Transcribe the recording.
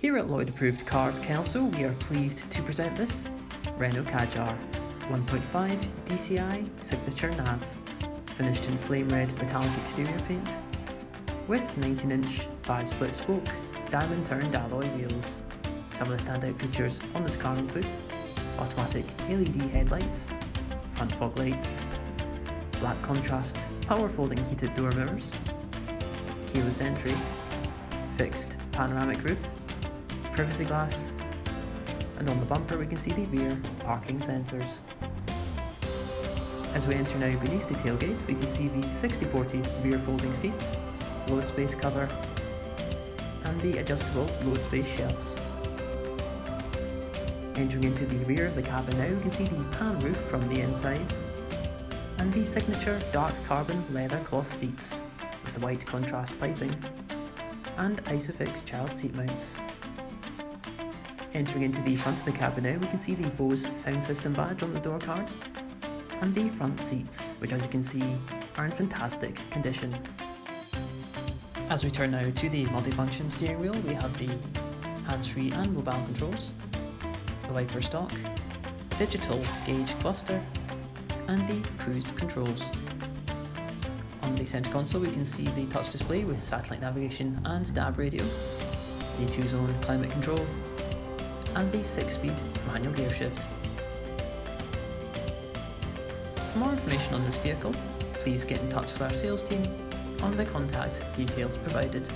Here at Lloyd Approved Cars Kelso, we are pleased to present this Renault Kadjar 1.5 DCI Signature Nav, finished in flame red metallic exterior paint, with 19 inch 5 split spoke diamond turned alloy wheels. Some of the standout features on this car include automatic LED headlights, front fog lights, black contrast power folding heated door mirrors, keyless entry, fixed panoramic roof, privacy glass, and on the bumper we can see the rear parking sensors. As we enter now beneath the tailgate, we can see the 60-40 rear folding seats, load space cover, and the adjustable load space shelves. Entering into the rear of the cabin now, we can see the pan roof from the inside, and the signature dark carbon leather cloth seats with the white contrast piping, and Isofix child seat mounts. Entering into the front of the cabin now, we can see the Bose sound system badge on the door card, and the front seats, which as you can see are in fantastic condition. As we turn now to the multifunction steering wheel, we have the hands-free and mobile controls, the wiper stalk, digital gauge cluster, and the cruise controls. On the centre console we can see the touch display with satellite navigation and DAB radio, the 2-zone climate control, and the 6-speed manual gear shift. For more information on this vehicle, please get in touch with our sales team on the contact details provided.